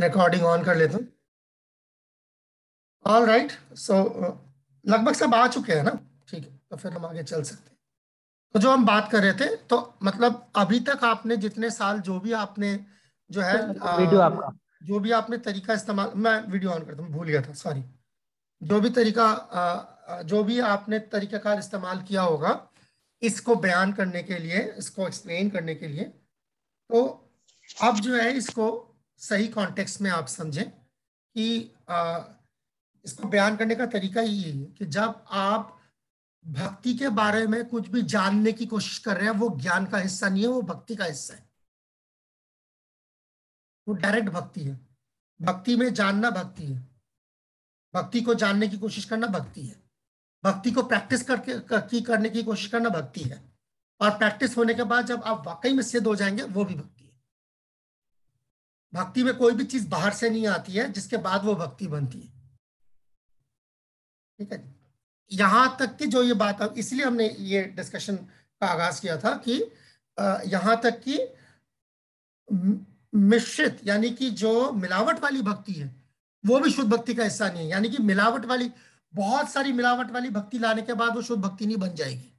Recording on कर लेता हूँ। ऑल राइट सो लगभग सब आ चुके हैं ना? ठीक है तो फिर हम आगे चल सकते हैं। तो जो हम बात कर रहे थे तो मतलब अभी तक आपने जितने साल जो भी आपने जो है वीडियो आपका। जो भी आपने तरीका इस्तेमाल मैं वीडियो ऑन करता हूँ भूल गया था सॉरी जो भी तरीका जो भी आपने तरीकाकार इस्तेमाल किया होगा इसको बयान करने के लिए इसको एक्सप्लेन करने के लिए तो अब जो है इसको सही कॉन्टेक्स्ट में आप समझें कि आ, इसको बयान करने का तरीका ये है कि जब आप भक्ति के बारे में कुछ भी जानने की कोशिश कर रहे हैं वो ज्ञान का हिस्सा नहीं है वो भक्ति का हिस्सा है। वो डायरेक्ट भक्ति है। भक्ति में जानना भक्ति है। भक्ति को जानने की कोशिश करना भक्ति है। भक्ति को प्रैक्टिस करके करने की कोशिश करना भक्ति है। और प्रैक्टिस होने के बाद जब आप वाकई में सिद्ध हो जाएँगे वो भी भक्ति भक्ति में कोई भी चीज़ बाहर से नहीं आती है, जिसके बाद वो भक्ति बनती है। ठीक है यहाँ तक कि जो ये बात, इसलिए हमने ये डिस्कशन का आगाज़ किया था कि यहाँ तक कि मिश्रित, यानी कि जो मिलावट वाली भक्ति है, वो भी शुद्ध भक्ति का हिस्सा नहीं है। यानी कि मिलावट वाली, बहुत सारी मिलावट वाली भक्ति लाने के बाद वो शुद्ध भक्ति नहीं बन जाएगी।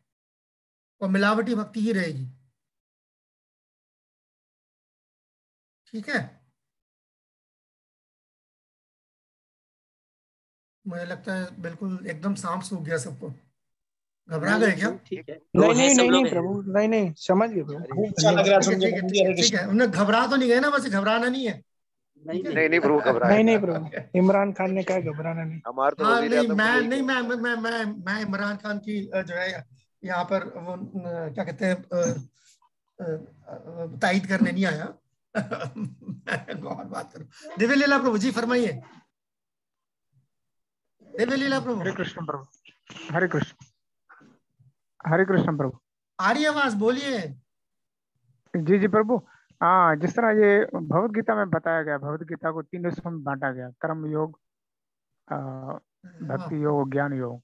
वो मिलावटी भक्ति ही रहेगी। ठीक है? मुझे लगता है बिल्कुल एकदम सांप सूख गया सबको। घबरा गए क्या? नहीं नहीं नहीं नहीं प्रभु नहीं नहीं समझ गए प्रभु। अच्छा लग रहा है ठीक है उन्हें घबरा तो नहीं गए ना बस घबराना नहीं है। नहीं नहीं प्रभु घबरा नहीं नहीं प्रभु इमरान खान ने कहा घबराना नहीं। हमार तो हाँ नहीं मैं नहीं मैं मैं मैं मैं इमरान खान की जो है यहाँ पर वो क्या कहते हैं तायद करने नहीं आया। और बात करूँ। दिव्य लीला प्रभु जी फरमाइए। प्रभु। हरे कृष्ण प्रभु। हरे कृष्ण। हरे कृष्ण प्रभु। आ रही आवाज़ बोलिए। जी जी प्रभु। हाँ जिस तरह ये भगवत गीता में बताया गया भगवत गीता को तीन हिस्सों में बांटा गया कर्म योग भक्ति योग ज्ञान योग।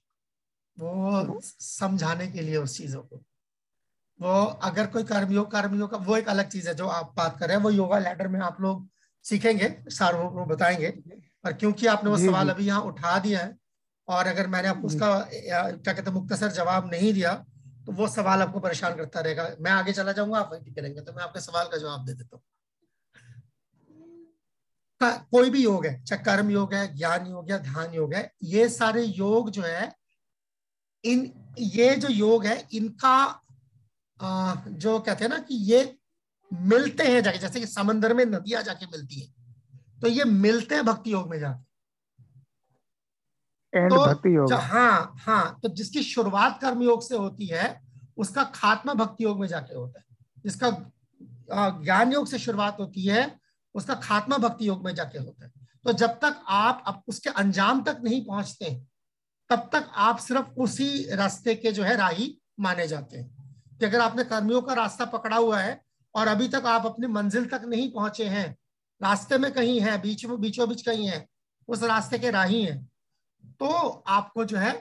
वो समझाने के लिए उस चीज़ों को। वो अगर कोई कर्मयोग कर्मयोग का वो एक अलग चीज़ है जो आप बात कर रहे हैं। वो योगा लेटर में आप लोग सीखेंगे सारों को बताएँगे। पर क्योंकि आपने वो सवाल अभी यहाँ उठा दिया है और अगर मैंने आपको उसका क्या कहते हैं मुख्तसर जवाब नहीं दिया तो वो सवाल आपको परेशान करता रहेगा। मैं आगे चला जाऊँगा आप वही करेंगे तो मैं आपके सवाल का जवाब दे देता हूँ। कोई भी योग है चाहे कर्म योग है ज्ञान योग है ध्यान योग है ये सारे योग जो है इन ये जो योग है इनका आ, जो कहते हैं ना कि ये मिलते हैं जाके जैसे कि समंदर में नदियाँ जाके मिलती है। तो ये मिलते हैं भक्ति योग में जाके। तो भक्ति योग। हाँ हाँ तो जिसकी शुरुआत कर्म योग से होती है उसका खात्मा भक्ति योग में जाके होता है। जिसका ज्ञान योग से शुरुआत होती है उसका खात्मा भक्ति योग में जाके होता है। तो जब तक आप अब उसके अंजाम तक नहीं पहुँचते तब तक आप सिर्फ़ उसी रास्ते के जो है राही माने जाते हैं। कि अगर आपने कर्मियों का रास्ता पकड़ा हुआ है और अभी तक आप अपनी मंजिल तक नहीं पहुँचे हैं रास्ते में कहीं है, बीच में, बीचों बीच कहीं है, उस रास्ते के राही है। तो आपको जो है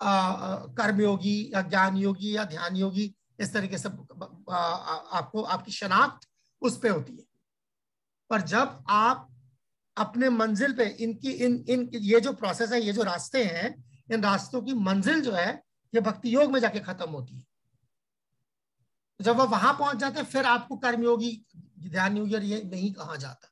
कर्मयोगी या ज्ञान योगी या ध्यान योगी, इस तरीके से आपको, आपकी शनाख्त उस पर होती है। पर जब आप अपने मंजिल पे, इनकी, इन इन, ये जो प्रोसेस है, ये जो रास्ते हैं, इन रास्तों की मंजिल जो है, ये भक्ति योग में जाके खत्म होती है। जब वह वहाँ पहुँच जाते फिर आपको कर्मयोगी ध्यान योगी और ये नहीं कहा जाता।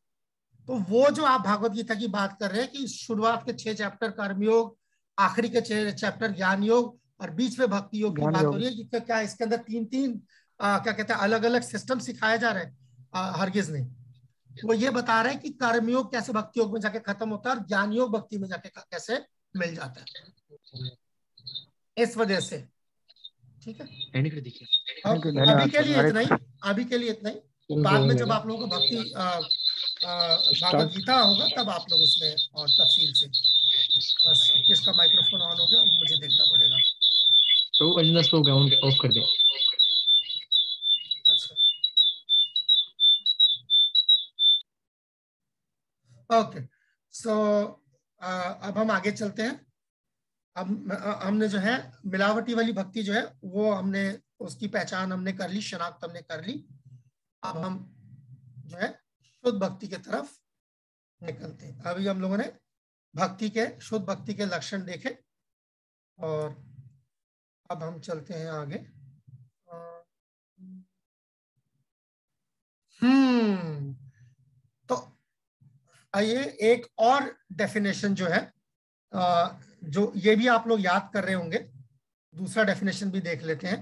तो वो जो आप भागवत गीता की बात कर रहे हैं कि शुरुआत के छह चैप्टर कर्मयोग आखिरी के छह चैप्टर ज्ञान योग और बीच में भक्ति योग की बात हो रही है कि क्या इसके अंदर तीन तीन आ, क्या कहते हैं अलग अलग सिस्टम सिखाया जा रहा है हरगिज ने। वो ये बता रहे हैं कि कर्मयोग कैसे भक्ति योग में जाके खत्म होता है और ज्ञान योग भक्ति में जाके कैसे मिल जाता है। इस वजह से। ठीक है? अभी के लिए इतना ही अभी के लिए इतना ही। बाद में जब आप लोगों को भक्ति भागवत गीता होगा तब आप लोग उसमें और तफसील से। बस किसका माइक्रोफोन ऑन हो गया मुझे देखना पड़ेगा। तो अजनस को ग्राउंड ऑफ़ कर दे। ओके सो अब हम आगे चलते हैं। अब हमने जो है मिलावटी वाली भक्ति जो है वो हमने उसकी पहचान हमने कर ली शनाख्त हमने कर ली। अब हम जो है शुद्ध भक्ति की तरफ़ निकलते हैं। अभी हम लोगों ने भक्ति के शुद्ध भक्ति के लक्षण देखे और अब हम चलते हैं आगे। हम्म तो आइए एक और डेफिनेशन जो है जो ये भी आप लोग याद कर रहे होंगे दूसरा डेफिनेशन भी देख लेते हैं।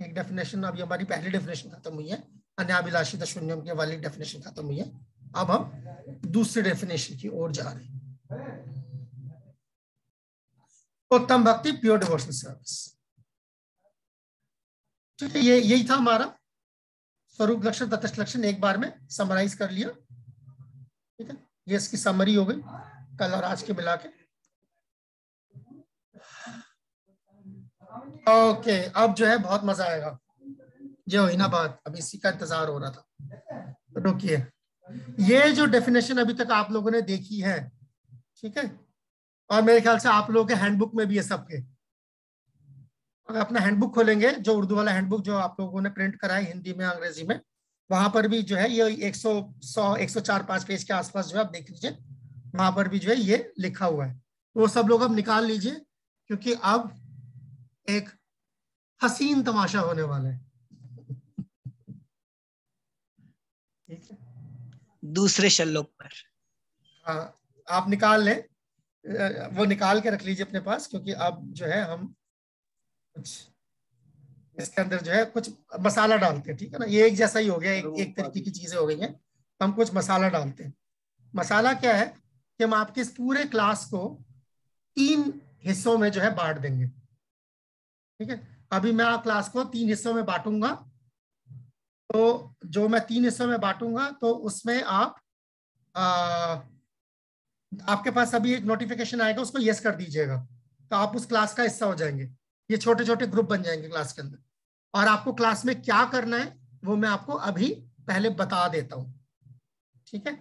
एक डेफिनेशन अभी हमारी पहली डेफिनेशन खत्म हुई है। अन्याभिलाषी शून्यम के वाली डेफिनेशन खत्म हुई है। अब हम दूसरे डेफिनेशन की ओर जा रहे हैं। उत्तम भक्ति प्योर डिवोशनल सर्विस ठीक है, ये, यही था हमारा। स्वरूप लक्षण, तटस्थ लक्षण एक बार में समराइज कर लिया। ठीक है, ये इसकी समरी हो गई कल और आज के मिला के। ओके अब जो है बहुत मज़ा आएगा। हुई ना अभी इसी का इंतज़ार हो रहा था। रुकिए। ये जो डेफिनेशन अभी तक आप लोगों ने देखी है, ठीक है? और मेरे ख्याल से आप लोगों के हैंडबुक में भी है सबके। अगर अपना हैंडबुक खोलेंगे, जो उर्दू वाला हैंडबुक जो आप लोगों ने प्रिंट करा है, हिंदी में, अंग्रेज़ी में, वहाँ पर भी जो है ये 100 100 104 पाँच पेज के आसपास जो है आप देख लीजिए, वहाँ पर भी जो है ये लिखा हुआ है। तो वो सब लोग अब निकाल लीजिए, क्योंकि अब एक हसीन तमाशा होने वाला है ठीक है दूसरे शल्लोक पर। हाँ आप निकाल लें। वो निकाल के रख लीजिए अपने पास क्योंकि अब जो है हम कुछ इसके अंदर जो है कुछ मसाला डालते हैं ठीक है ना? ये एक जैसा ही हो गया एक, एक तरीके की चीज़ें हो गई हैं। हम कुछ मसाला डालते हैं। मसाला क्या है कि हम आपके इस पूरे क्लास को तीन हिस्सों में जो है बांट देंगे। ठीक है? अभी मैं आप क्लास को तीन हिस्सों में बांटूँगा। तो जो मैं तीन हिस्सों में बांटूँगा तो उसमें आप आ, आपके पास अभी एक नोटिफिकेशन आएगा उसको यस कर दीजिएगा। तो आप उस क्लास का हिस्सा हो जाएँगे। ये छोटे छोटे ग्रुप बन जाएँगे क्लास के अंदर। और आपको क्लास में क्या करना है वो मैं आपको अभी पहले बता देता हूँ। ठीक है?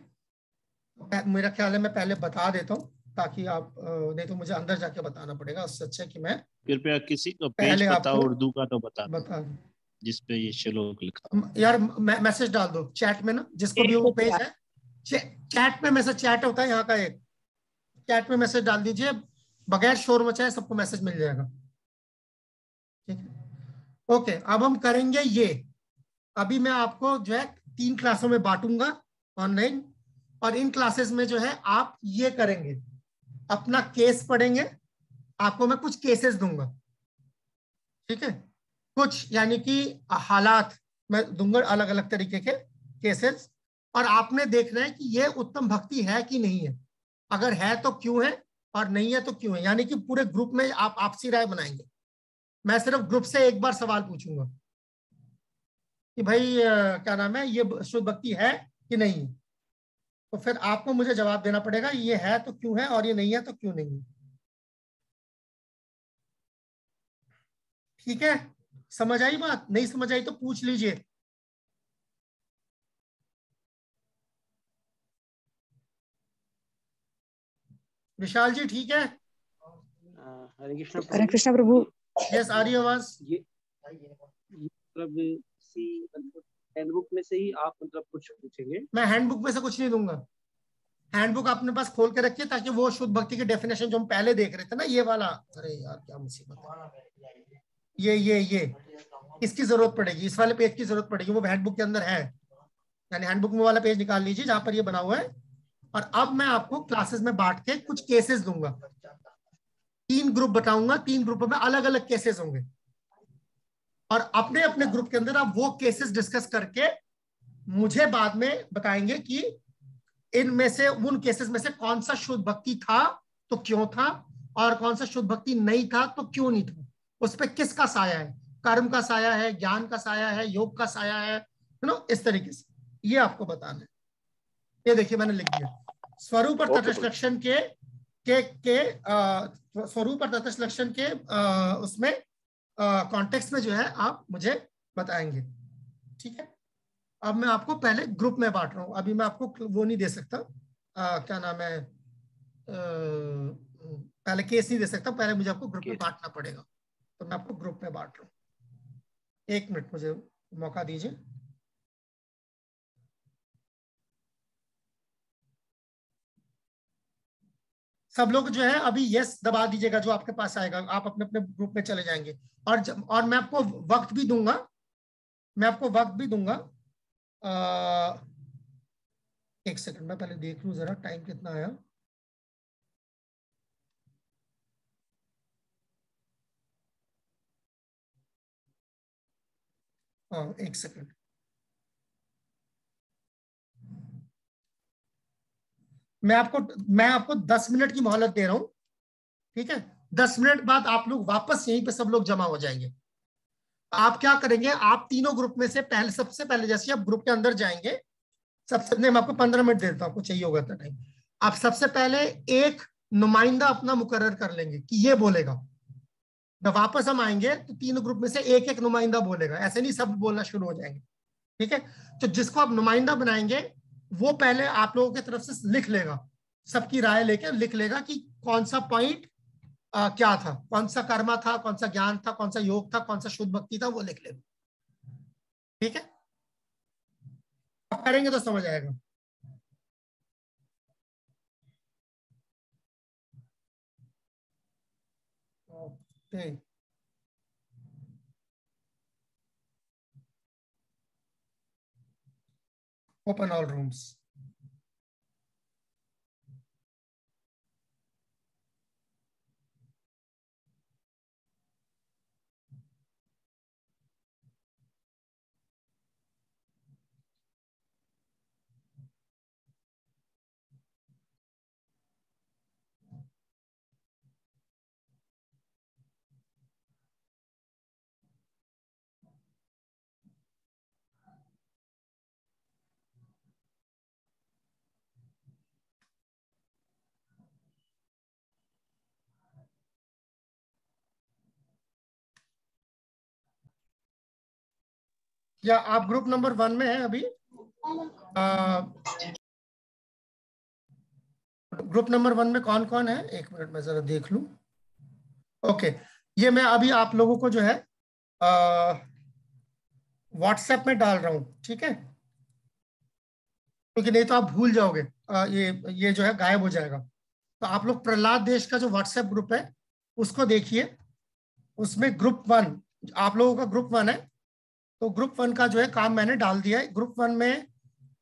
मेरा ख्याल है मैं पहले बता देता हूँ ताकि आप नहीं तो मुझे अंदर जाके बताना पड़ेगा। उससे अच्छा कि मैं कृपया किसी को पेज बताओ उर्दू का तो बता बता जिसपे ये श्लोक लिखा यार मैसेज डाल दो चैट में ना जिसको भी वो पेज है। चैट में मैसेज चैट होता है यहाँ का एक। चैट में मैसेज डाल दीजिए बगैर शोर मचाए सबको मैसेज मिल जाएगा। ठीक है? ओके अब हम करेंगे ये। अभी मैं आपको जो है तीन क्लासों में बांटूँगा ऑनलाइन और इन क्लासेस में जो है आप ये करेंगे। अपना केस पढ़ेंगे आपको मैं कुछ केसेस दूँगा। ठीक है? कुछ यानी कि हालात, मैं दूँगा अलग अलग तरीके के केसेस और आपने देखना है कि ये उत्तम भक्ति है कि नहीं है? अगर है तो क्यों है और नहीं है तो क्यों है? यानी कि पूरे ग्रुप में आप आपसी राय बनाएँगे। मैं सिर्फ़ ग्रुप से एक बार सवाल पूछूँगा कि भाई क्या नाम है, ये शुद्ध भक्ति है कि नहीं तो फिर आपको मुझे जवाब देना पड़ेगा, ये है तो क्यों है और ये नहीं है तो क्यों नहीं है? ठीक है? समझ आई बात? नहीं समझ आई तो पूछ लीजिए। विशाल जी ठीक है? हरे कृष्ण हरे कृष्ण प्रभु। यस आ रही आवाज़? ये मतलब हैंडबुक में से ही आप मतलब कुछ पूछेंगे। मैं हैंडबुक में से कुछ नहीं दूँगा। हैंडबुक अपने पास खोल के रखिए ताकि वो शुद्ध भक्ति के डेफिनेशन जो हम पहले देख रहे थे ना ये वाला। अरे यार क्या मुसीबत ये ये ये। इसकी ज़रूरत पड़ेगी? इस वाले पेज की ज़रूरत पड़ेगी। वो हैंडबुक के अंदर है। यानी हैंडबुक में वाला पेज निकाल लीजिए, जहाँ पर ये बना हुआ है। और अब मैं आपको क्लासेस में बांट के कुछ केसेस दूँगा। तीन ग्रुप बताऊँगा। तीन ग्रुप में अलग अलग केसेस होंगे। और अपने अपने ग्रुप के अंदर आप वो केसेस डिस्कस करके मुझे बाद में बताएँगे कि इनमें से, उन केसेस में से कौन सा शुद्ध भक्ति था तो क्यों था? और कौन सा शुद्ध भक्ति नहीं था तो क्यों नहीं था? उस पर किसका साया है? कर्म का साया है ज्ञान का साया है योग का साया है नो इस तरीके से। ये आपको बताना है। ये देखिए मैंने लिख दिया। स्वरूप और तटस्थ लक्षण के के के स्वरूप और तटस्थ लक्षण के आ, उसमें कॉन्टेक्स्ट में जो है आप मुझे बताएँगे। ठीक है? अब मैं आपको पहले ग्रुप में बांट रहा हूँ। अभी मैं आपको वो नहीं दे सकता। आ, क्या नाम है? आ, पहले केस नहीं दे सकता। पहले मुझे आपको ग्रुप में बांटना पड़ेगा। तो मैं आपको ग्रुप में बांट रहा एक मिनट मुझे मौका दीजिए। सब लोग जो है अभी यस दबा दीजिएगा जो आपके पास आएगा। आप अपने अपने ग्रुप में चले जाएँगे। और जब और मैं आपको वक्त भी दूँगा। मैं आपको वक्त भी दूँगा। आ, एक सेकंड मैं पहले देख लू जरा टाइम कितना आया। एक सेकंड मैं आपको मैं आपको दस मिनट की मोहलत दे रहा हूँ, ठीक है? दस मिनट बाद आप लोग वापस यहीं पे सब लोग जमा हो जाएँगे। आप क्या करेंगे, आप तीनों ग्रुप में से पहले, सबसे पहले जैसे आप ग्रुप के अंदर जाएँगे, सबसे मैं आपको पंद्रह मिनट दे देता हूँ, आपको चाहिए होगा तो टाइम आप सबसे पहले एक नुमाइंदा अपना मुकर कर लेंगे कि ये बोलेगा। जब वापस हम आएँगे तो तीन ग्रुप में से एक एक नुमाइंदा बोलेगा। ऐसे नहीं सब बोलना शुरू हो जाएँगे। ठीक है? तो जिसको आप नुमाइंदा बनाएँगे, वो पहले आप लोगों की तरफ़ से लिख लेगा। सबकी राय लेके लिख लेगा कि कौन सा पॉइंट क्या था? कौन सा कर्मा था? कौन सा ज्ञान था? कौन सा योग था? कौन सा शुद्ध भक्ति था? वो लिख लेगा। ठीक है? आप करेंगे तो समझ आएगा। Okay open all rooms. या आप ग्रुप नंबर वन में हैं अभी? ग्रुप नंबर वन में कौन कौन है? एक मिनट में जरा देख लू। ओके ये मैं अभी आप लोगों को जो है व्हाट्सएप में डाल रहा हूँ ठीक है? क्योंकि नहीं तो आप भूल जाओगे आ, ये ये जो है गायब हो जाएगा। तो आप लोग प्रहलाद देश का जो व्हाट्सएप ग्रुप है उसको देखिए। उसमें ग्रुप वन आप लोगों का ग्रुप वन है। तो ग्रुप वन का जो है काम मैंने डाल दिया है। ग्रुप वन में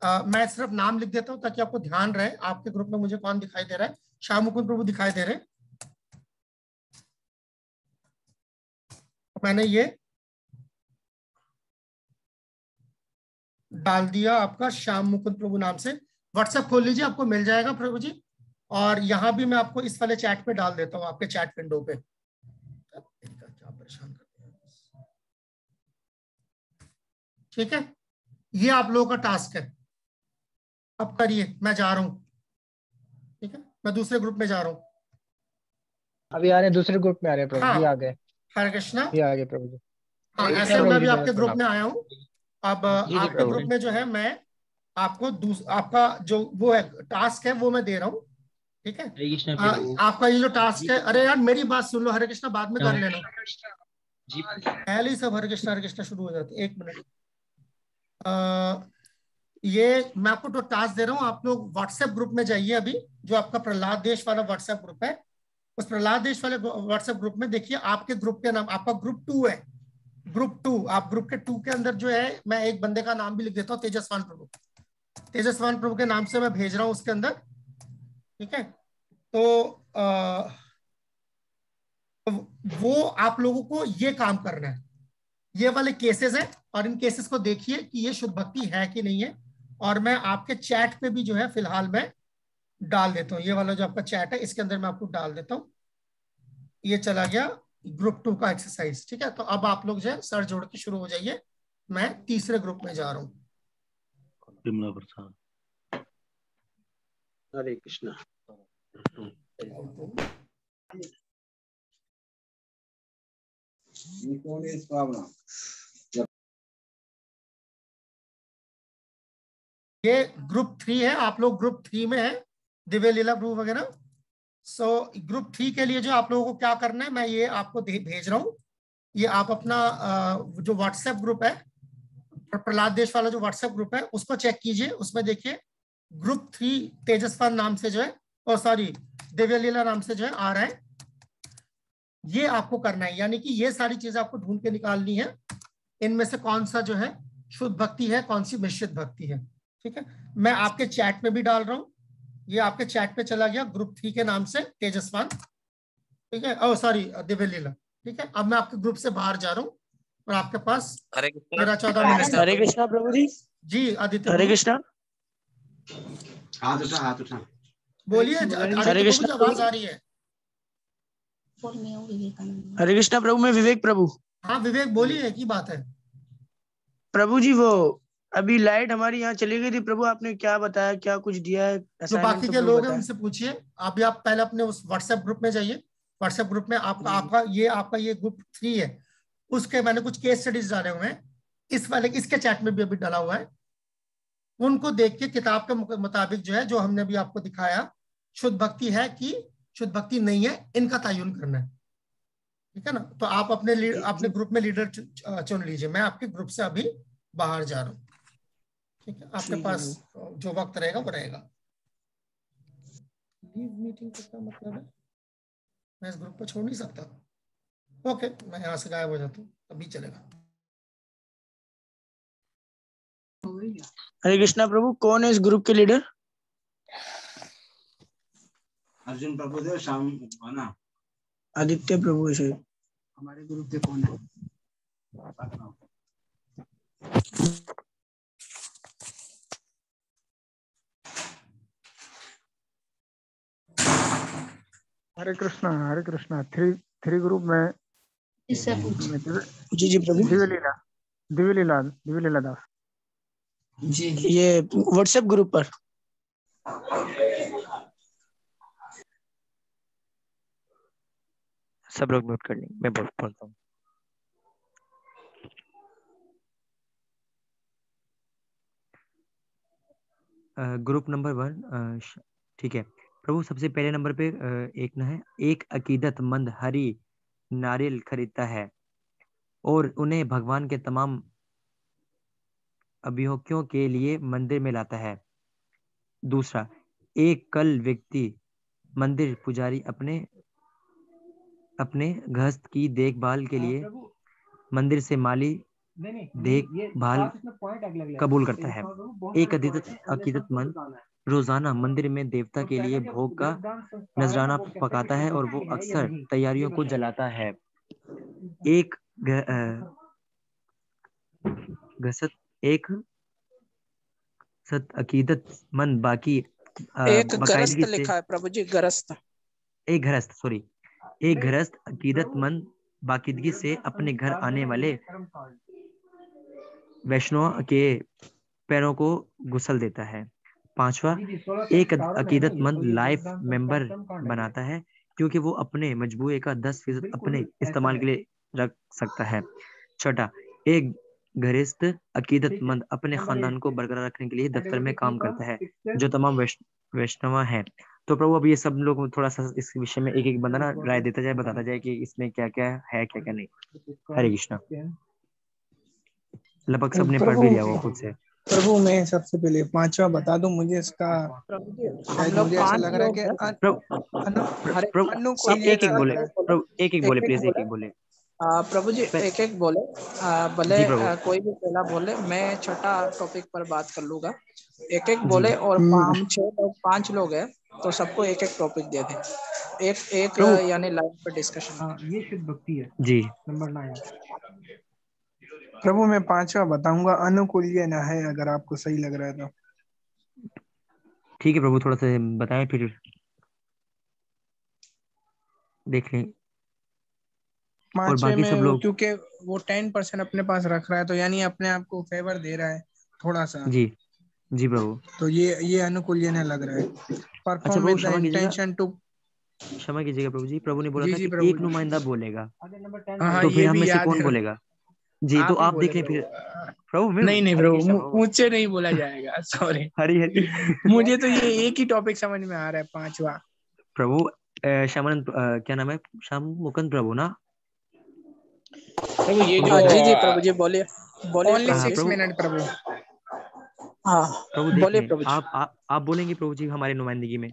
आ, मैं सिर्फ़ नाम लिख देता हूँ ताकि आपको ध्यान रहे। आपके ग्रुप में मुझे कौन दिखाई दे रहा है? श्याम मुकुंद प्रभु दिखाई दे रहे मैंने ये डाल दिया आपका श्याम मुकुंद प्रभु नाम से। व्हाट्सएप खोल लीजिए आपको मिल जाएगा प्रभु जी। और यहाँ भी मैं आपको इस वाले चैट पे डाल देता हूँ आपके चैट विंडो पे। ठीक है? ये आप लोगों का टास्क है। अब करिए मैं जा रहा हूँ। ठीक है? मैं दूसरे ग्रुप में जा रहा हूँ। अभी आ रहे दूसरे ग्रुप में आ रहे प्रभु हाँ, जी आ गए। हरे कृष्णा। ये आ गए प्रभु जी। हाँ ऐसे मैं भी आपके ग्रुप में आया हूँ। अब आपके ग्रुप में जो है मैं आपको आपका जो वो है टास्क है वो मैं दे रहा हूँ। ठीक है? आपका ये जो टास्क है अरे यार मेरी बात सुन लो हरे कृष्णा बाद में कर हाँ। लेना। पहले ही सब हरे कृष्णा हरे कृष्णा शुरू हो जाते एक मिनट। ये मैं आपको तो टास्क दे रहा हूँ। आप लोग व्हाट्सएप ग्रुप में जाइए अभी जो आपका प्रहलाद देश वाला व्हाट्सएप ग्रुप है। उस प्रहलाद देश वाले व्हाट्सएप ग्रुप में देखिए आपके ग्रुप के नाम आपका ग्रुप टू है। ग्रुप टू आप ग्रुप के टू के अंदर जो है मैं एक बंदे का नाम भी लिख देता हूँ तेजस्वान प्रभु। तेजस्वान प्रभु के नाम से मैं भेज रहा हूँ उसके अंदर। ठीक है? तो आ, तो वो आप लोगों को ये काम करना है। ये वाले केसेस हैं और इन केसेस को देखिए कि ये शुद्ध भक्ति है कि नहीं है। और मैं आपके चैट पे भी जो है फ़िलहाल मैं डाल देता हूँ। ये वाला जो आपका चैट है इसके अंदर मैं आपको डाल देता हूँ। ये चला गया ग्रुप टू का एक्सरसाइज ठीक है? तो अब आप लोग जो है सर जोड़ के शुरू हो जाइए। मैं तीसरे ग्रुप में जा रहा हूँ। हरे कृष्णा। ये ग्रुप थ्री है आप लोग ग्रुप थ्री में है दिव्य लीला ग्रुप वगैरह। सो so, ग्रुप थ्री के लिए जो आप लोगों को क्या करना है मैं ये आपको भेज रहा हूँ। ये आप अपना जो व्हाट्सएप ग्रुप है प्रहलाद देश वाला जो व्हाट्सएप ग्रुप है उसको चेक कीजिए। उसमें देखिए ग्रुप थ्री तेजस्वान नाम से जो है और सॉरी दिव्य लीला नाम से जो है आ रहा है। ये आपको करना है। यानी कि ये सारी चीज़ें आपको ढूंढ के निकालनी है। इनमें से कौन सा जो है शुद्ध भक्ति है कौन सी मिश्रित भक्ति है। ठीक है? मैं आपके चैट में भी डाल रहा हूँ। ये आपके चैट पे चला गया ग्रुप थ्री के नाम से तेजस्वान। ठीक है? ओ सॉरी दिव्य लीला ठीक है? अब मैं आपके ग्रुप से बाहर जा रहा हूँ और आपके पास हरे तेरह चौदह मिनट हरे कृष्णा प्रभु जी। जी आदित्य। हरे कृष्णा। हाथ उठा हाथ उठा। बोलिए हरे कृष्ण। आवाज़ आ रही है। हरे कृष्णा प्रभु मैं विवेक प्रभु। हाँ विवेक बोलिए की बात है। प्रभु जी वो अभी लाइट हमारी यहाँ चली गई थी। प्रभु आपने क्या बताया क्या कुछ दिया है? जो बाकी तो के लोग हैं उनसे पूछिए। अभी आप पहले अपने उस व्हाट्सएप ग्रुप में जाइए। व्हाट्सएप ग्रुप में आपका आपका ये आपका ये ग्रुप थ्री है। उसके मैंने कुछ केस स्टडीज़ डाले हुए हैं। इस वाले इसके चैट में भी अभी डाला हुआ है। उनको देख के किताब के मुताबिक जो है जो हमने अभी आपको दिखाया शुद्ध भक्ति है कि शुद्ध भक्ति नहीं है इनका तयन करना है। ठीक है ना? तो आप अपने लीड- अपने ग्रुप में लीडर चुन लीजिए। मैं आपके ग्रुप से अभी बाहर जा रहा हूँ। ठीक है? आपके पास जो वक्त रहेगा वो रहेगा। लीव मीटिंग का क्या मतलब है? मैं इस ग्रुप पर छोड़ नहीं सकता। ओके मैं यहाँ से गायब हो जाता हूँ। अभी चलेगा। हरे कृष्णा प्रभु कौन है इस ग्रुप के लीडर? अर्जुन प्रभु देव शाम है आदित्य प्रभु शायद हमारे ग्रुप के कौन है? Hare Krishna Hare Krishna. Three three group में जी जी प्रभु। दिव्य लीला दिव्य लीला दिव्य लीला दास। जी। ये व्हाट्सएप ग्रुप पर। सब लोग म्यूट कर लें मैं बोल, बोलता हूँ। ग्रुप नंबर वन ठीक है। प्रभु, सबसे पहले नंबर पे एक ना है। एक अकीदतमंद हरी नारियल खरीदता है और उन्हें भगवान के तमाम अभियोगियों के लिए मंदिर में लाता है। दूसरा, एक कल व्यक्ति मंदिर पुजारी अपने अपने गृहस्थ की देखभाल के लिए मंदिर से माली देखभाल कबूल करता है। एक अकीदत अकीदतमंद रोज़ाना मंदिर में देवता के लिए भोग का नजराना पकाता है और वो अक्सर तैयारियों को जलाता है। एक ग- गसत एक सत अकीदत अकीदतमंद बाकी एक गरस्त लिखा है प्रभु जी गरस्त एक गृहस्थ सॉरी एक गृहस्थ अकीदतमंद बाकिदगी से अपने घर आने वाले वैष्णव के पैरों को गुसल देता है। पांचवा, एक अकीदतमंद लाइफ मेंबर बनाता है, क्योंकि वो अपने मजबूए का दस फ़ीसद अपने इस्तेमाल के लिए रख सकता है। छठा, एक गृहस्थ अकीदतमंद अपने खानदान को बरकरार रखने के लिए दफ्तर में काम करता है, जो तमाम वैष्ण- वैष्णव है। तो प्रभु अब ये सब लोग थोड़ा सा इस विषय में एक एक बंदा ना राय देता जाए बताता जाए कि इसमें क्या क्या है क्या क्या नहीं। हरे कृष्णा। लगभग सबने पढ़ भी लिया वो खुद से। प्रभु मैं सबसे पहले पांचवा बता दूँ मुझे इसका शायद मुझे ऐसा लग रहा है कि प्रभु प्रभु अनु को एक एक बोले। प्रभु एक एक बोले प्लीज़ एक एक बोले प्रभु जी एक एक बोले। भले कोई भी पहला बोले मैं छठा टॉपिक पर बात कर लूँगा। एक एक बोले और। पाँच छह लोग पाँच लोग हैं। तो सबको एक एक टॉपिक दे दे। एक एक प्रभु। यानी लाइव पे डिस्कशन हाँ ये शुद्ध भक्ति है। जी। नंबर नाइन प्रभु मैं पांचवा बताऊँगा अनुकूल्य न है अगर आपको सही लग रहा है तो। ठीक है प्रभु थोड़ा सा बताएँ फिर। देख लें। पांचवे बाकी में सब वो लोग- क्योंकि वो टेन परसेंट अपने पास रख रहा है तो यानी अपने आप को फेवर दे रहा है थोड़ा सा। जी। जी प्रभु। तो ये ये अनुकूल्य लग रहा है। परफॉर्म प्रभु विद द इंटेंशन टू क्षमा कीजिएगा प्रभु जी। प्रभु ने बोला जी, था जी, कि एक नुमाइंदा बोलेगा। हाँ हाँ तो ये फिर हम भी से याद कौन बोलेगा? जी तो आप देख लें फिर। प्रभु। नहीं नहीं प्रभु मुझसे नहीं बोला जाएगा सॉरी हरी हरी। मुझे तो ये एक ही टॉपिक समझ में आ रहा है पांचवा। प्रभु श्यामानंद क्या नाम है? श्याम मुकुंद प्रभु ना? प्रभु ये उनका जी जी प्रभु जी बोलिए। बोलिए। ओनली सिक्स मिनट प्रभु। प्रभु देख बोलिए प्रभु आप आप आप बोलेंगे प्रभु जी हमारे नुमाइंदगी में?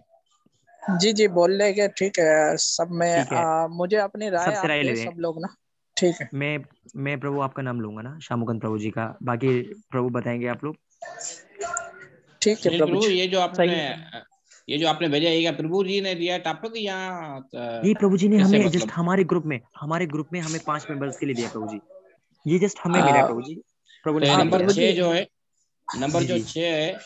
जी जी बोल लेंगे ठीक है सब में आ, मुझे अपनी राय राय ले रहे सब लोग ना ठीक है। मैं मैं प्रभु आपका नाम लूँगा ना शामुकंद प्रभु जी का बाकी प्रभु बताएँगे आप लोग। ठीक है ये प्रभु ये जो आपने ये जो आपने भेजा है ये प्रभु जी ने दिया है टॉपिक या ये प्रभु जी ने हमें मतलब? जस्ट हमारे ग्रुप में हमारे ग्रुप में हमें पाँच मेंबर्स के लिए दिया प्रभु जी। ये जस्ट हमें मिला प्रभु जी। प्रभु ने नंबर छह जो है नंबर जो। छह है आ,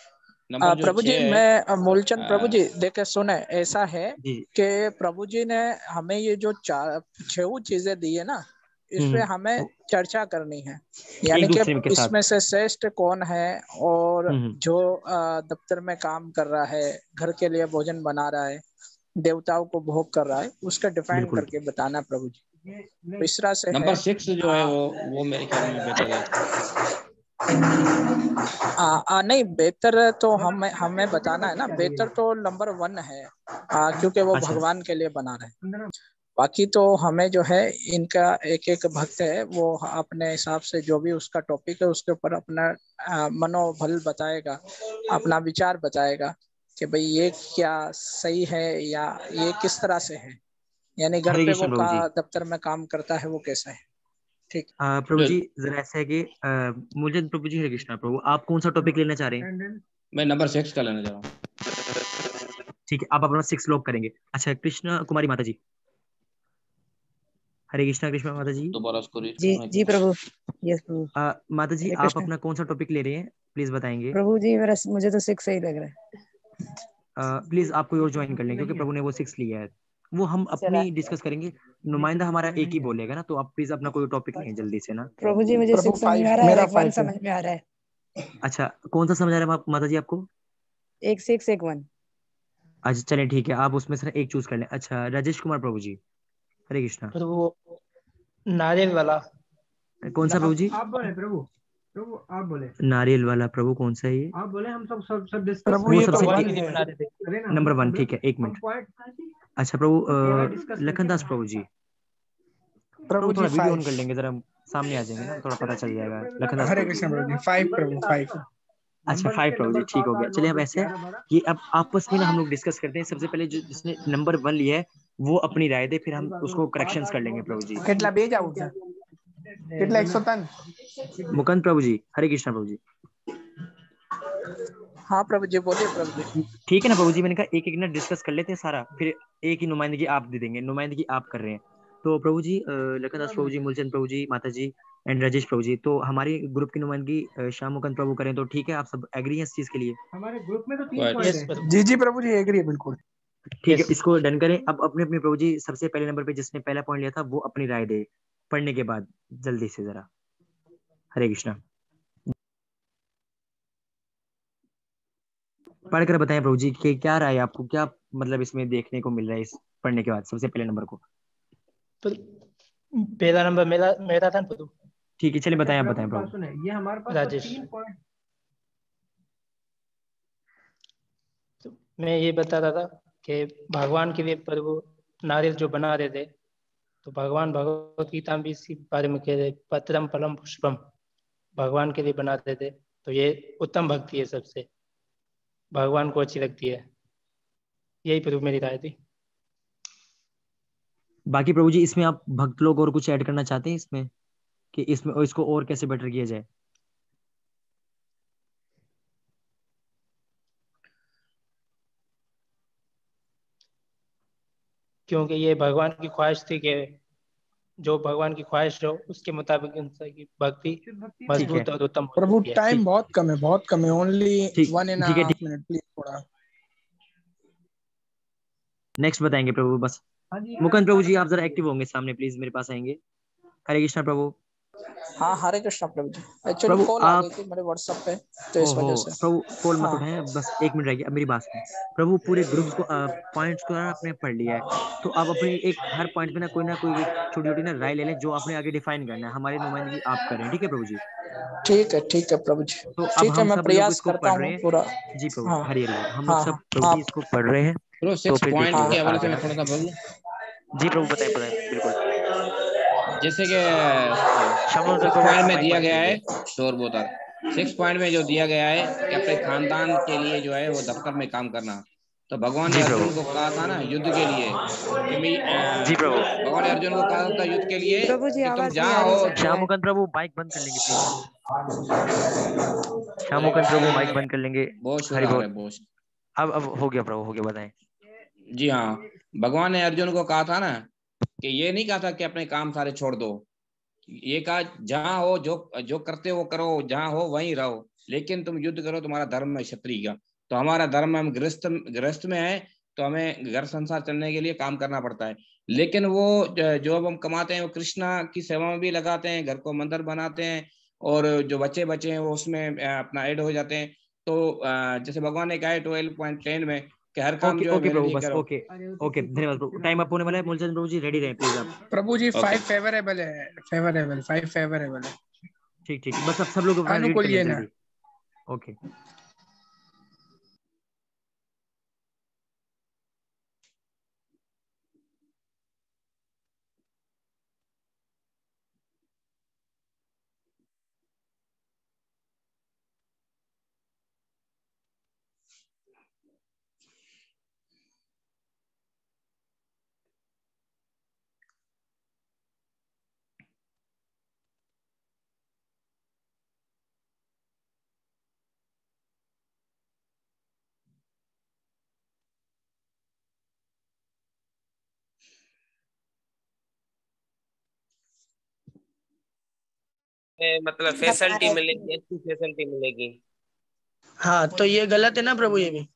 नंबर जो प्रभु जी मैं मूलचंद प्रभु जी देखे सुने ऐसा है कि प्रभु जी ने हमें ये जो चार छह चीज़ें दी है ना इस पे हम्म, हमें चर्चा करनी है। यानी कि इसमें से श्रेष्ठ कौन है और हम्म, जो दफ्तर में काम कर रहा है घर के लिए भोजन बना रहा है देवताओं को भोग कर रहा है उसका डिफाइन करके बताना प्रभु जी तीसरा इस से नंबर सिक्स जो है। वो वो मेरे ख्याल में बेटर है। आ, आ, नहीं बेहतर तो हमें हमें बताना है ना बेहतर तो नंबर वन है आ, क्योंकि वो अच्छा। भगवान के लिए बना रहे बाकी तो हमें जो है इनका एक एक भक्त है वो अपने हिसाब से जो भी उसका टॉपिक है उसके ऊपर अपना मनोबल बताएगा अपना विचार बताएगा कि भाई ये क्या सही है या ये किस तरह से है? यानी घर पे वो का दफ्तर में काम करता है वो कैसा है? ठीक। प्रभु जी जरा ऐसा है कि मुझे प्रभु जी हरे कृष्णा प्रभु आप कौन सा टॉपिक लेना चाह रहे हैं? मैं नंबर सिक्स का लेना चाह रहा हूँ। ठीक है आप अपना सिक्स लॉक करेंगे। अच्छा कृष्णा कुमारी माता जी। हरे कृष्णा कृष्णा माता जी। दोबारा उसको जी जी प्रभु। यस प्रभु। माता जी आप अपना कौन सा टॉपिक ले रहे हैं? प्लीज़ बताएँगे। प्रभु जी मेरा मुझे तो सिक्स सही लग रहा है। प्लीज़ आप कोई और ज्वाइन कर लें क्योंकि प्रभु ने वो सिक्स लिया है। वो हम अपनी डिस्कस करेंगे। नुमाइंदा हमारा एक ही बोलेगा ना तो आप प्लीज़ अपना कोई टॉपिक लें जल्दी से ना। प्रभु जी मुझे सिक्स समझ में आ रहा है एक वन समझ में आ रहा है। अच्छा कौन सा समझ आ रहा है माता जी आपको? एक सिक्स एक वन अच्छा चलें ठीक है आप उसमें से एक चूज़ कर लें। अच्छा राजेश कुमार प्रभु जी हरे कृष्णा। प्रभु नारियल वाला। कौन सा प्रभु जी? आप बोले प्रभु। प्रभु आप बोले। नारियल वाला प्रभु कौन सा है ये? आप बोले हम सब सब सब डिस्कस प्रभु ये तो सबसे है ना नंबर वन ठीक है एक मिनट पॉइंट अच्छा प्रभु लखनदास प्रभु तो जी प्रभु थोड़ा वीडियो ऑन कर लेंगे जरा सामने आ जाएँगे ना थोड़ा पता चल जाएगा। लखनदास हरे कृष्ण प्रभु जी फाइव प्रभु फाइव अच्छा फाइव प्रभु जी ठीक हो गया। चलिए अब ऐसे ये अब आपस में ना हम लोग डिस्कस करते हैं। सबसे पहले जो जिसने नंबर वन लिया है वो अपनी राय दे फिर हम उसको करेक्शंस कर लेंगे प्रभु जी। कितना भेज आऊँ कितना? 103 मुकंद प्रभु जी हरे कृष्ण प्रभु जी। हाँ प्रभु जी बोलिए प्रभु जी। ठीक है ना प्रभु जी मैंने कहा एक एक ना डिस्कस कर लेते हैं सारा फिर एक ही नुमाइंदगी आप दे देंगे नुमाइंदगी आप कर रहे हैं। तो प्रभु जी अ, लखन दास प्रभु जी मूलचंद प्रभु जी माता जी एंड राजेश प्रभु जी तो हमारी ग्रुप की नुमाइंदगी श्याम मुकंद प्रभु करें तो ठीक है आप सब एग्री हैं इस चीज़ के लिए? हमारे ग्रुप में तो तीन जी जी प्रभु जी एग्री है बिल्कुल। ठीक है इसको डन करें। अब अपने अपने प्रभु जी सबसे पहले नंबर पे जिसने पहला पॉइंट लिया था वो अपनी राय दे पढ़ने के बाद जल्दी से जरा। हरे कृष्णा। पढ़कर बताएँ प्रभु जी कि क्या राय आपको क्या मतलब इसमें देखने को मिल रहा है इस पढ़ने के बाद सबसे पहले नंबर को? पहला नंबर मेरा मेरा था प्रभु? ठीक है चलिए बताएँ आप बताएँ प्रभु। ये हमारे पास तो राजेश। तो मैं ये बता रहा था कि भगवान के लिए प्रभु नारियल जो बना रहे थे तो भगवान भगवत गीता में भी इसी बारे में कह रहे पत्रम फलम पुष्पम भगवान के लिए बना रहे थे। तो ये उत्तम भक्ति है सबसे। भगवान को अच्छी लगती है। यही प्रभु मेरी राय थी। बाकी प्रभु जी इसमें आप भक्त लोग और कुछ ऐड करना चाहते हैं इसमें? कि इसमें और इसको और कैसे बेटर किया जाए? क्योंकि ये भगवान की ख्वाहिश थी कि जो भगवान की ख्वाहिश हो उसके मुताबिक इंसान की भक्ति मज़बूत और उत्तम प्रभु टाइम बहुत कम है बहुत कम है। Only one and half minute please थोड़ा। नेक्स्ट बताएँगे प्रभु बस। मुकंद मुकुंद प्रभु जी आप जरा एक्टिव होंगे सामने प्लीज़ मेरे पास आएँगे। हरे कृष्णा प्रभु। हाँ हरे कृष्ण प्रभु जी। एक्चुअली कॉल आ गई थी मेरे व्हाट्सएप पे तो इस वजह से। प्रभु कॉल मत हाँ। उठाएँ बस एक मिनट रह गया अब मेरी बात सुन प्रभु पूरे ग्रुप्स को पॉइंट्स को आपने पढ़ लिया है। तो आप अपनी एक हर पॉइंट पे ना कोई ना कोई छोटी छोटी ना राय ले लें जो आपने आगे डिफाइन करना है। हमारी नुमाइंदगी आप करें ठीक है प्रभु जी? ठीक है ठीक है प्रभु जी। तो ठीक है हम मैं प्रयास करता पढ़ रहे हूँ। पूरा। जी प्रभु हाँ। हरि हरि। हम हाँ लोग सब प्रभु जी इसको पढ़ रहे हैं तो पॉइंट के हवाले से मैं थोड़ा सा बोलूँ। जी प्रभु बताएँ बताएँ बिल्कुल। जैसे कि पॉइंट में दिया गया है शोर बहुत आ सिक्स पॉइंट में जो दिया गया है कि अपने खानदान के लिए जो है वो दफ्तर में काम करना। तो भगवान ने अर्जुन को कहा था ना युद्ध के लिए। जी प्रभु। भगवान ने अर्जुन को कहा था युद्ध के लिए प्रभु जी तुम आवाज़ नहीं जहाँ आ रही हो श्यामुकंद प्रभु माइक बंद कर लेंगे प्लीज़ श्यामुकंद प्रभु माइक बंद कर लेंगे। बहुत अब अब हो गया प्रभु हो गया बताएँ। जी हाँ भगवान ने अर्जुन को कहा था ना कि ये नहीं कहा था कि अपने काम सारे छोड़ दो। ये कहा, जहाँ हो, जो जो करते हो करो, जहाँ हो वहीं रहो। लेकिन तुम युद्ध करो, तुम्हारा धर्म है क्षत्रिय। का तो हमारा धर्म, हम गृहस्थ गृहस्थ में है तो हमें घर संसार चलने के लिए काम करना पड़ता है। लेकिन वो, जो अब हम कमाते हैं, वो कृष्णा की सेवा में भी लगाते हैं, घर को मंदिर बनाते हैं, और जो बच्चे बच्चे हैं, वो उसमें अपना ऐड हो जाते हैं। तो जैसे भगवान ने कहा है ट्वेल्व पॉइंट टेन में कि हर काम ओके ओके प्रभु बस ओके ओके धन्यवाद प्रभु। टाइम अप होने वाला है मूलचंद प्रभु जी रेडी रहें प्लीज़ आप। प्रभु जी फाइव फेवरेबल है फेवरेबल फाइव फेवरेबल है। ठीक ठीक बस अब सब लोग अनुकूल ये लें ना। ओके में मतलब फैसिलिटी मिलेगी अच्छी फैसिलिटी मिलेगी। हाँ तो ये गलत है ना प्रभु ये भी?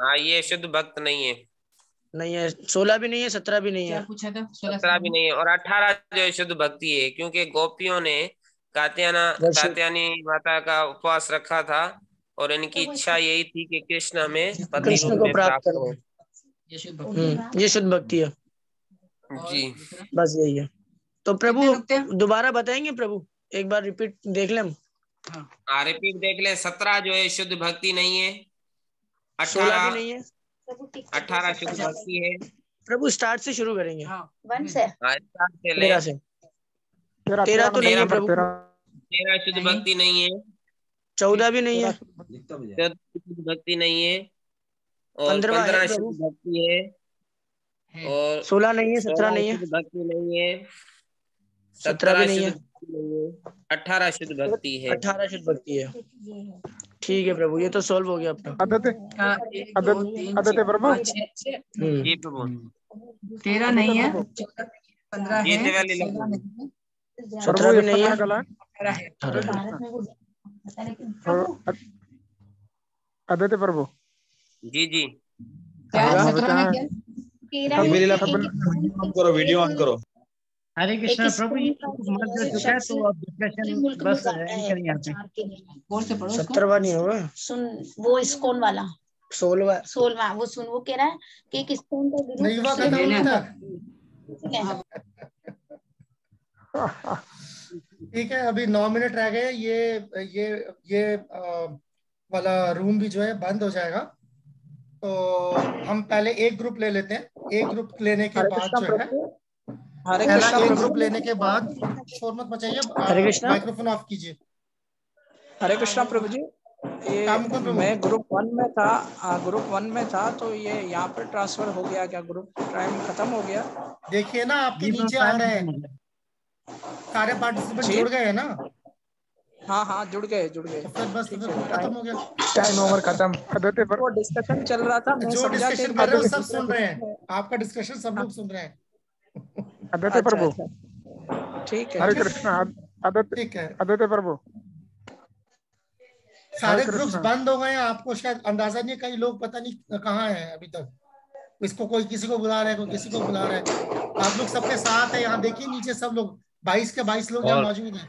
हाँ ये शुद्ध भक्त नहीं है। नहीं है सोलह भी नहीं है सत्रह भी नहीं है। सत्रह भी नहीं है और अठारह जो है शुद्ध भक्ति है क्योंकि गोपियों ने कात्याना कात्यानी माता का उपवास रखा था और इनकी इच्छा यही थी कि कृष्ण हमें पति रूप को में प्राप्त प्राप्त हो। हम्म, ये शुद्ध भक्ति है। जी। बस यही है। तो प्रभु दोबारा बताएँगे प्रभु? एक बार रिपीट देख लें। हम हाँ रिपीट देख ले। सत्रह जो है शुद्ध भक्ति नहीं है। अठारह नहीं है। अठारह शुद्ध भक्ति है। प्रभु स्टार्ट से शुरू करेंगे। वन से। हाँ स्टार्ट से ले। से। तेरह तो नहीं है प्रभु। तेरह शुद्ध भक्ति नहीं है। चौदह भी नहीं है। चौदह शुद्ध भक्ति नहीं है। और पंद्रह शुद्ध भक्ति है। और सोलह नहीं है सत्रह नहीं है। भक्ति नहीं है। सत्रह भी नहीं है। है अठारह शुद्ध भक्ति है। अठारह शुद्ध भक्ति है। ठीक है प्रभु ये तो सॉल्व हो गया अपना। आदत प्रभु? हम्म, तेरह नहीं है। है। है। सत्रह भी नहीं है। अठारह प्रभु जी जी। क्या? हाँ, ऑन करो वीडियो ऑन करो। हरे कृष्णा प्रभु ये चुका है तो अब डिस्कशन बस यहाँ पे सत्रहवा नहीं होगा। सुन वो इस्कॉन वाला। सोलवा। सोलवा वो सुन वो कह रहा है कि एक इस्कॉन का गुरु नहीं हुआ खत्म है। ठीक है। अभी नौ मिनट रह गए ये ये ये आ, वाला रूम भी जो है बंद हो जाएगा। तो हम पहले एक ग्रुप ले लेते हैं। एक ग्रुप लेने के बाद जो है हरे कृष्णा ग्रुप लेने के बाद शोर मत मचाइए हरे कृष्णा। माइक्रोफोन ऑफ़ कीजिए। हरे कृष्णा प्रभु जी ये मैं ग्रुप वन में था आ, ग्रुप वन में था तो ये यहाँ पर ट्रांसफ़र हो गया क्या ग्रुप? टाइम खत्म हो गया। देखिए ना आपके नीचे आ रहे हैं। सारे पार्टिसिपेंट जुड़ गए हैं ना? हाँ हाँ जुड़ गए जुड़ गए। फिर बस खत्म हो गया। टाइम ओवर खत्म। वो डिस्कशन चल रहा था मैं जो समझा डिस्कशन कर रहे हो सब सुन रहे हैं। आपका डिस्कशन सब लोग सुन रहे हैं। आदत अच्छा, प्रभु। अच्छा। ठीक है। हरे कृष्णा आदत ठीक प्रभु। सारे ग्रुप्स बंद हो गए आपको शायद अंदाज़ा नहीं कई लोग पता नहीं कहाँ हैं अभी तक। इसको कोई किसी को बुला रहा है कोई किसी को बुला रहा है। आप लोग सबके साथ है यहाँ देखिए नीचे सब लोग। बाईस के बाईस लोग यहाँ मौजूद हैं।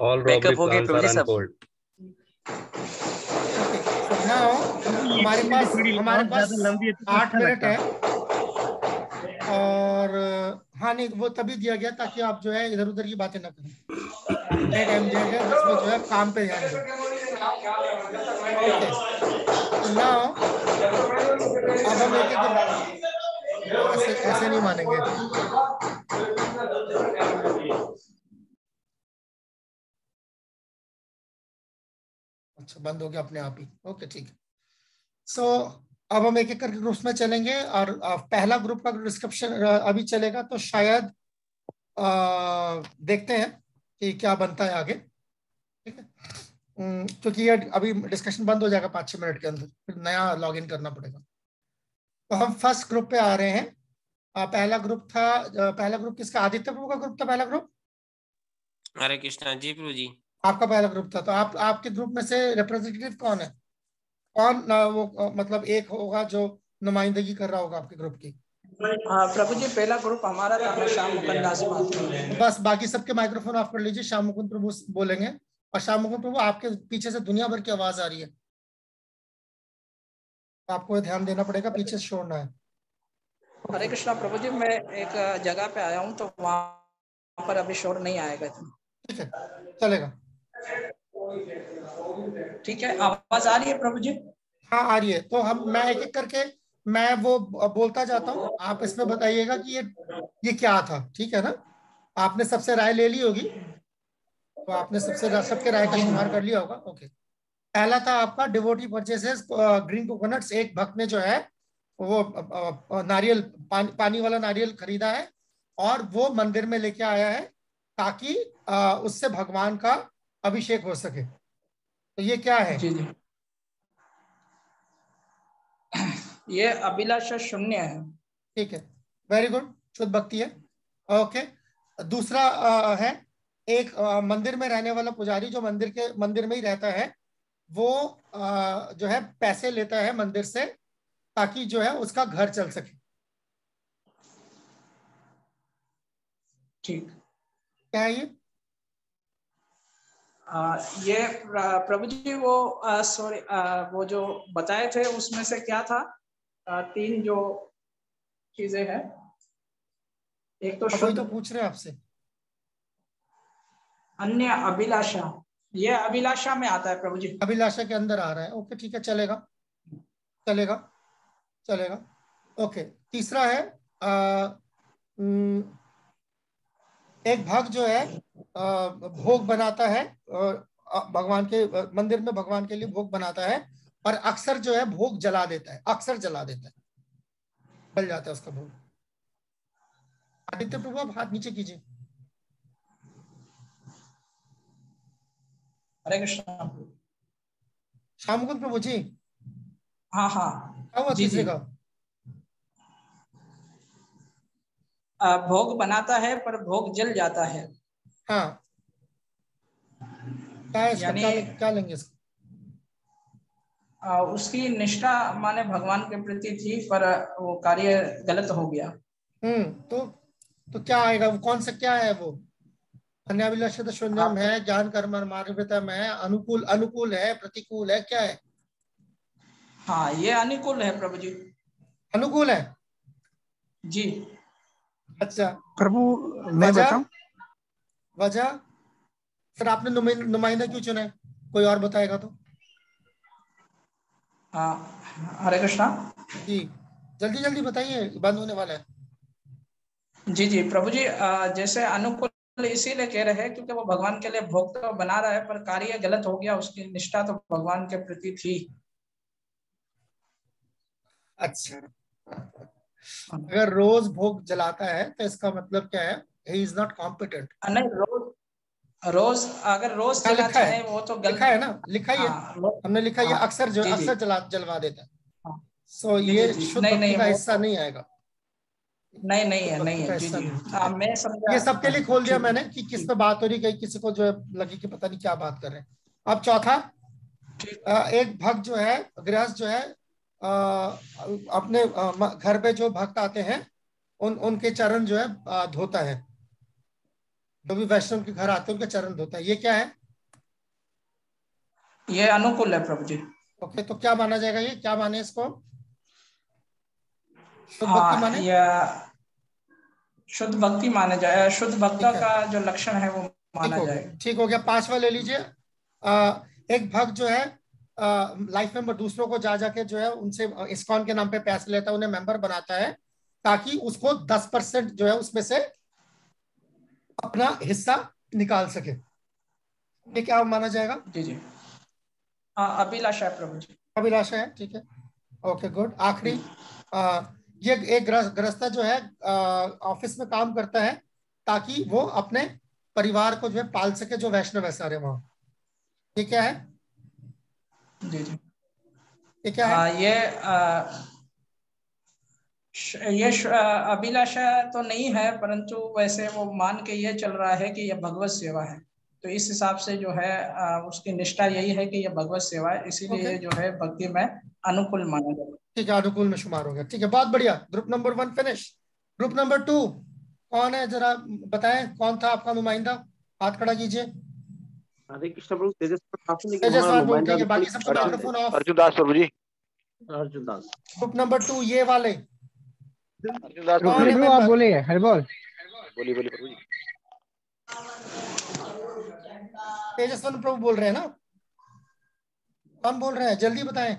ऑल Backup हो गए प्रभु सब। हमारे पास हमारे पास आठ अच्छा मिनट है। और हाँ नहीं वो तभी दिया गया ताकि आप जो है इधर उधर की बातें ना करें। टाइम दिया गया जिसमें जो है काम पे ध्यान दें। अब हम एक ऐसे ऐसे नहीं मानेंगे। अच्छा बंद हो गया अपने आप ही। ओके, ठीक है। सो अब हम एक एक करके ग्रुप्स में चलेंगे और पहला ग्रुप का डिस्क्रिप्शन अभी चलेगा तो शायद आ, देखते हैं कि क्या बनता है आगे। ठीक है? क्योंकि ये अभी डिस्कशन बंद हो जाएगा पाँच छः मिनट के अंदर फिर नया लॉग इन करना पड़ेगा। तो हम फ़र्स्ट ग्रुप पे आ रहे हैं। आ, पहला ग्रुप था पहला ग्रुप किसका? आदित्य प्रभु का ग्रुप था पहला ग्रुप हरे कृष्णा जी प्रभु जी। आपका पहला ग्रुप था तो आप आपके ग्रुप में से रिप्रेजेंटेटिव कौन है? कौन वो मतलब एक होगा जो नुमाइंदगी कर रहा होगा आपके ग्रुप की? हाँ प्रभु जी पहला ग्रुप हमारा था श्याम मुकुंद बस बाकी सबके माइक्रोफोन ऑफ़ कर लीजिए श्याम मुकुंद प्रभु बोलेंगे। और श्याम मुकुंद प्रभु आपके पीछे से दुनिया भर की आवाज़ आ रही है। आपको ध्यान देना पड़ेगा पीछे से छोड़ना है। हरे कृष्णा प्रभु जी मैं एक जगह पे आया हूँ तो वहाँ पर अभी शोर नहीं आएगा ठीक है चलेगा। ठीक है, आवाज़ आ रही है प्रभु जी? हाँ आ रही है। तो हम, मैं एक एक करके, मैं वो बोलता जाता हूँ। आप इसमें बताइएगा कि ये ये क्या था, ठीक है ना? आपने सबसे राय ले ली होगी। तो आपने सबसे सबके राय का शुमार कर लिया होगा। ओके। पहला था आपका डिवोटी परचेसेस ग्रीन कोकोनट्स एक भक्त ने जो है, वो नारियल, पानी पानी वाला नारियल खरीदा है और वो मंदिर में लेके आया है ताकि उससे भगवान का अभिषेक हो सके। तो ये क्या है? जी जी। ये अभिलाषा शून्य है। ठीक है। वेरी गुड शुद्ध भक्ति है। ओके दूसरा आ, है एक आ, मंदिर में रहने वाला पुजारी जो मंदिर के मंदिर में ही रहता है वो आ, जो है पैसे लेता है मंदिर से ताकि जो है उसका घर चल सके। ठीक। क्या है ये? आ, ये प्रभु जी वो सॉरी वो जो बताए थे उसमें से क्या था? आ, तीन जो चीज़ें हैं। एक तो शुद्ध तो पूछ रहे आपसे। अन्य अभिलाषा। ये अभिलाषा में आता है प्रभु जी। अभिलाषा के अंदर आ रहा है। ओके ठीक है चलेगा। चलेगा। चलेगा। ओके तीसरा है आ, एक भक्त जो है भोग बनाता है भगवान के मंदिर में भगवान के लिए भोग बनाता है और अक्सर जो है भोग जला देता है अक्सर जला देता है। बल जाता है उसका भोग। आदित्य प्रभु आप हाथ नीचे कीजिए। हरे कृष्ण। श्याम प्रभु जी। हाँ हाँ। क्या हुआ तीसरे का भोग बनाता है पर भोग जल जाता है। हाँ। क्या यानी क्या लेंगे इसको? उसकी निष्ठा माने भगवान के प्रति थी पर वो कार्य गलत हो गया। हम्म तो तो क्या आएगा? वो कौन सा क्या है वो? अन्याभिलाषित शून्यम है ज्ञान कर्म मार्गतम है अनुकूल अनुकूल है प्रतिकूल है क्या है? हाँ ये अनुकूल है प्रभु जी। अनुकूल है? जी। अच्छा। प्रभु मैं बताऊँ? वजह? फिर आपने नुमाइंदा क्यों चुना है? कोई और बताएगा तो? हरे कृष्णा। जी। जल्दी जल्दी बताइए बंद होने वाला है। जी जी प्रभु जी जैसे अनुकूल इसीलिए कह रहे हैं क्योंकि वो भगवान के लिए भोग तो बना रहा है पर कार्य गलत हो गया उसकी निष्ठा तो भगवान के प्रति थी। अच्छा। अगर रोज भोग जलाता है तो इसका मतलब क्या है? ही इज़ नॉट कॉम्पिटेंट नहीं रोज रोज अगर रोज लिखा है? वो तो लिखा है ना? लिखा ही हाँ, है। हमने लिखा ये अक्सर जो अक्सर जला जलवा देता है। सो ये शुद्ध भक्ति का हिस्सा नहीं आएगा। नहीं नहीं है नहीं है। जी जी। आ, मैं समझा ये सबके लिए खोल दिया मैंने कि किस पे बात हो रही कहीं किसी को जो है लगी कि पता नहीं क्या बात कर रहे हैं। अब चौथा एक भक्त जो है गृहस्थ जो है अपने घर पे जो भक्त आते हैं उन उनके चरण जो है धोता है। जो भी वैष्णव के घर आते हैं उनके चरण धोता है। ये क्या है? ये अनुकूल है प्रभु जी। ओके तो क्या माना जाएगा ये? क्या माने इसको? शुद्ध भक्ति माने? शुद्ध भक्ति माने जाए शुद्ध भक्त का जो लक्षण है वो माना जाए ठीक हो गया। पांचवा ले लीजिए। एक भक्त जो है लाइफ मेंबर दूसरों को जा जाके जो है उनसे इस्कॉन के नाम पे पैसे लेता है उन्हें मेंबर बनाता है ताकि उसको दस परसेंट जो है उसमें से अपना हिस्सा निकाल सके। ये क्या माना जाएगा? जी जी। अभिलाषा है प्रभु जी। अभिलाषा है ठीक है। Okay good. आखिरी ये एक गृहस्था जो है ऑफ़िस में काम करता है ताकि वो अपने परिवार को जो है पाल सके जो वैष्णव है सारे वहाँ। ये क्या है? जी जी। ये क्या है? आ, ये आ, ये अभिलाषा तो नहीं है परंतु वैसे वो मान के ये चल रहा है कि यह भगवत सेवा है। तो इस हिसाब से जो है आ, उसकी निष्ठा यही है कि यह भगवत सेवा है। इसीलिए Okay. जो है भक्ति में अनुकूल माना है। ठीक है अनुकूल में शुमार हो गया ठीक है बहुत बढ़िया। Group number one finish group number two कौन है? जरा बताएँ कौन था आपका नुमाइंदा? हाथ खड़ा कीजिए। हरे कृष्ण प्रभु तेजस्वी बाकी अर्जुन- माइक्रोफोन ऑफ़ अर्जुन दास प्रभु ji. Arjun Das. Group number two ये वाले। अर्जुन दास प्रभु आप? बोलिए हरिबोल। बोलिए बोलिए प्रभु जी। तेजस्वन प्रभु बोल रहे हैं ना? कौन बोल रहे हैं? जल्दी बताएँ।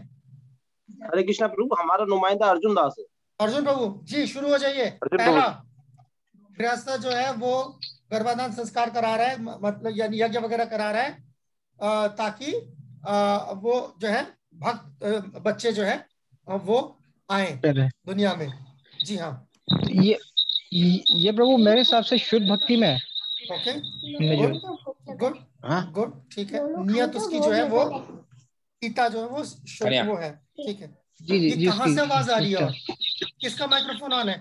हरे कृष्ण प्रभु हमारा नुमाइंदा अर्जुन दास है। अर्जुन प्रभु जी शुरू हो जाइए। पहला गृहस्थ जो है वो गर्भाधान संस्कार करा रहा है मतलब यानी यज्ञ वगैरह करा रहा है ताकि वो जो है भक्त बच्चे जो है वो आए दुनिया में। जी हाँ। ये ये प्रभु मेरे हिसाब से शुद्ध भक्ति में है। ओके। गुड। गुड। ठीक है। नियत उसकी जो है वो पिता जो है वो शुद्ध वो है ठीक है। जी जी कहाँ से आवाज़ आ रही है? किसका माइक्रोफोन ऑन है?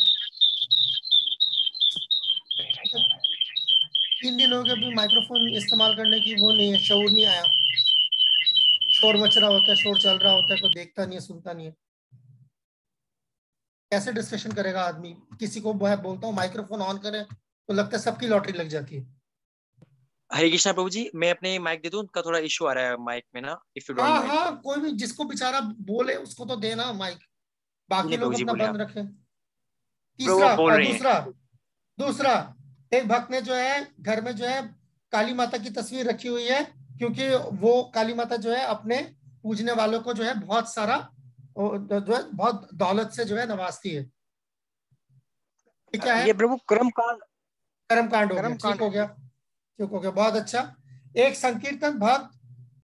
तीन दिन हो गए अभी माइक्रोफोन इस्तेमाल करने की वो नहीं है शोर नहीं आया। शोर मच रहा होता है शोर चल रहा होता है कोई देखता नहीं है सुनता नहीं है। कैसे डिस्कशन करेगा आदमी? किसी को मैं बोलता हूँ माइक्रोफोन ऑन करे तो लगता है सबकी लॉटरी लग जाती है। हरे कृष्णा प्रभु जी मैं अपने माइक दे दूँ? उनका थोड़ा इशू आ रहा है माइक में ना इफ़ यू डोंट हाँ हाँ कोई भी जिसको बेचारा बोले उसको तो देना माइक बाकी लोग अपना बंद। रखें। तीसरा। दूसरा दूसरा एक भक्त ने जो है घर में जो है काली माता की तस्वीर रखी हुई है क्योंकि वो काली माता जो है अपने पूजने वालों को जो है बहुत सारा जो है बहुत दौलत से जो है नवाजती है। क्या है? ये प्रभु कर्म कांड कर्म कांड हो गया ठीक हो। गया ठीक हो गया बहुत अच्छा। एक संकीर्तन भक्त